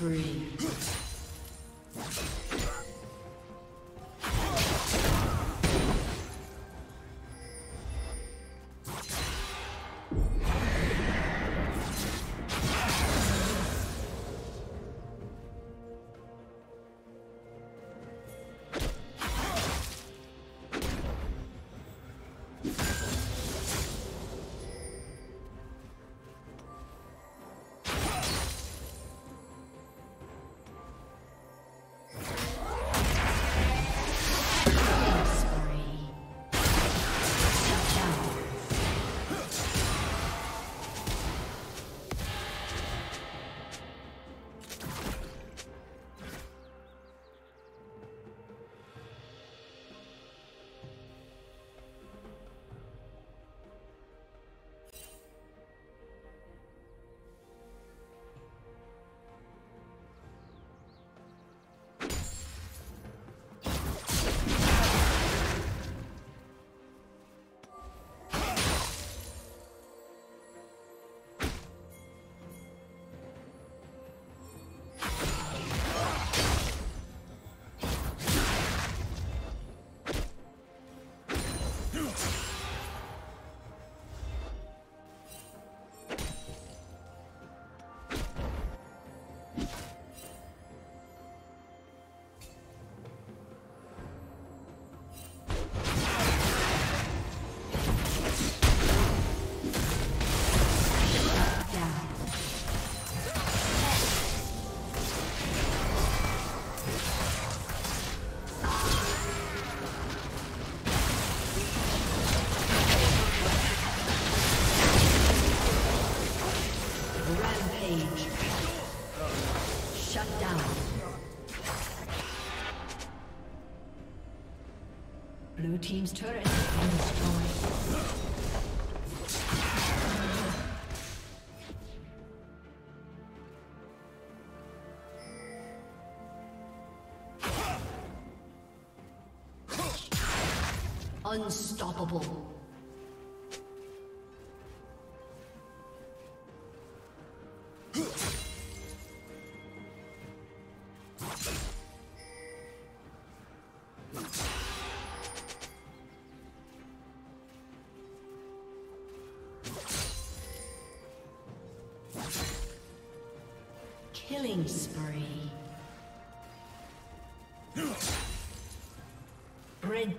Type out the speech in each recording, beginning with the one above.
spree. Unstoppable.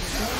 Down.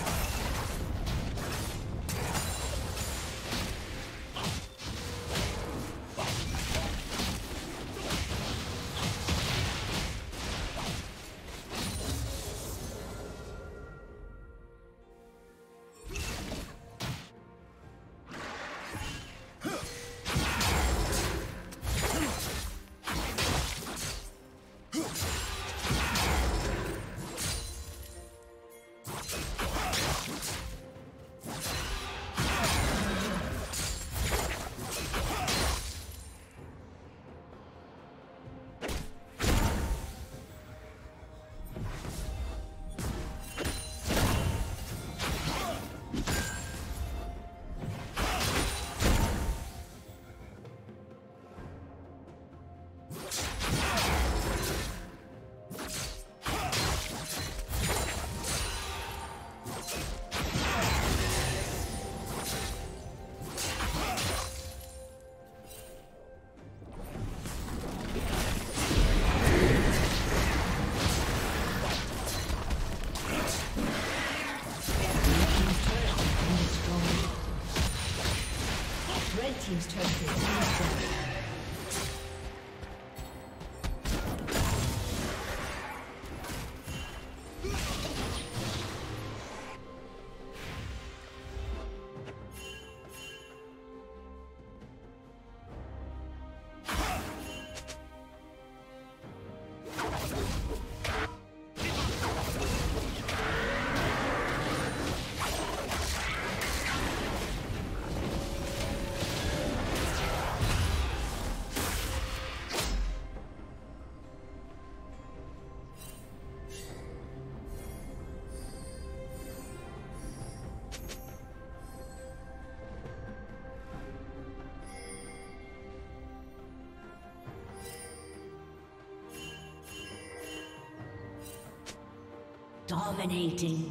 Dominating.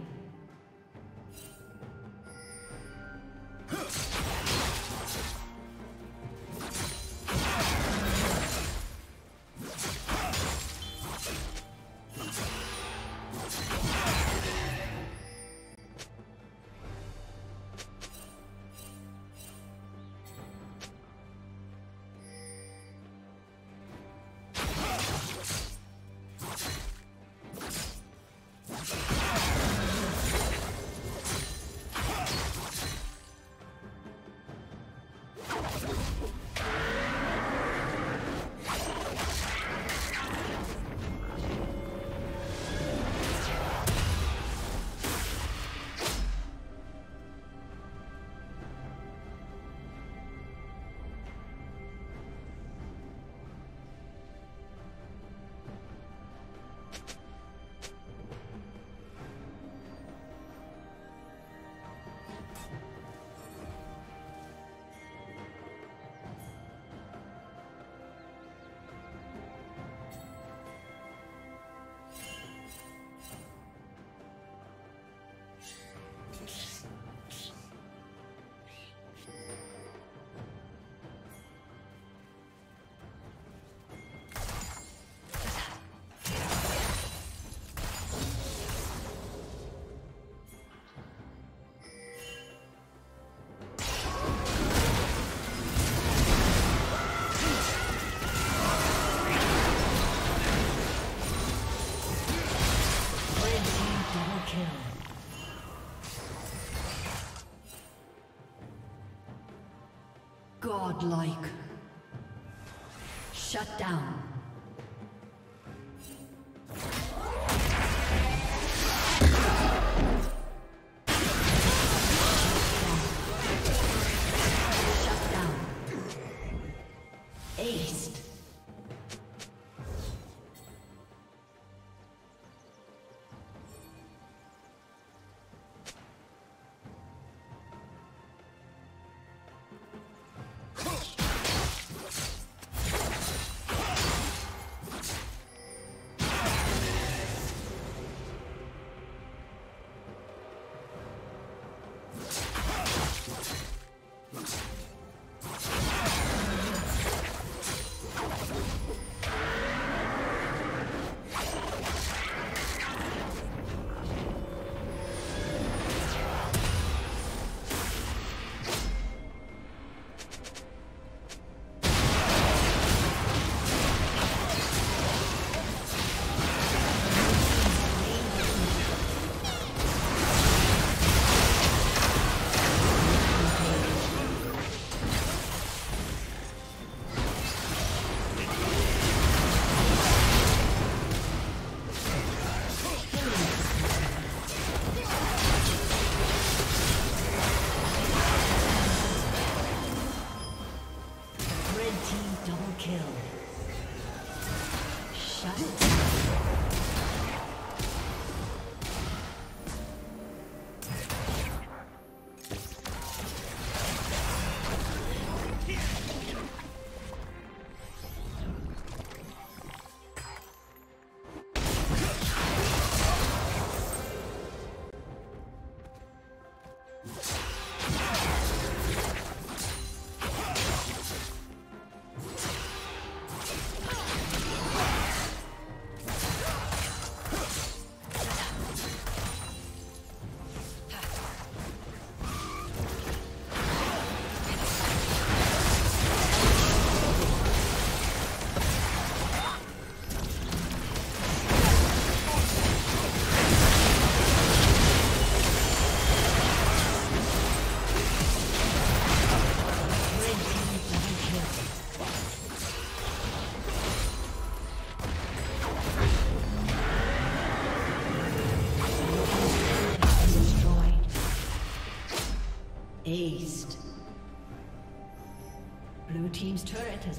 Godlike. Shut down.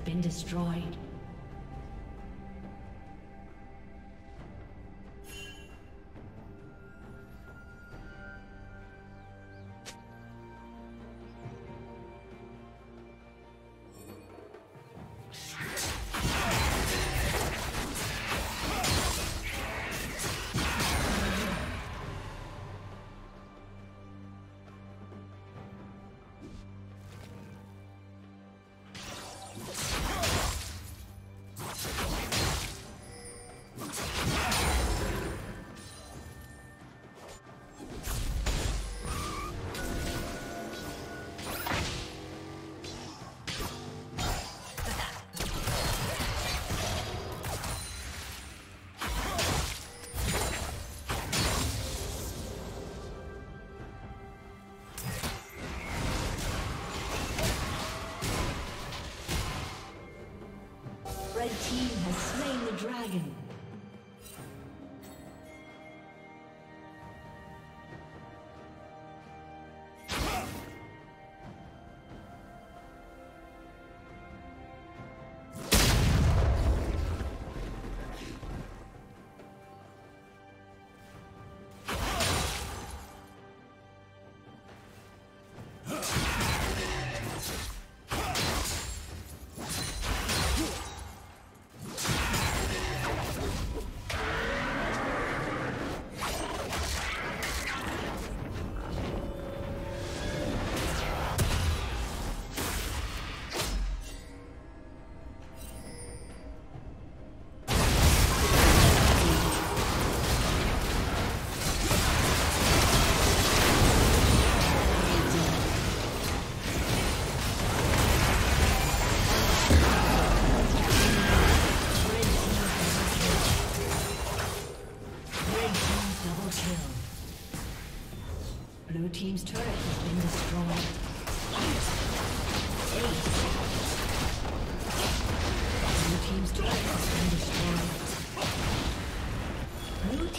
Been destroyed.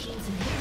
Your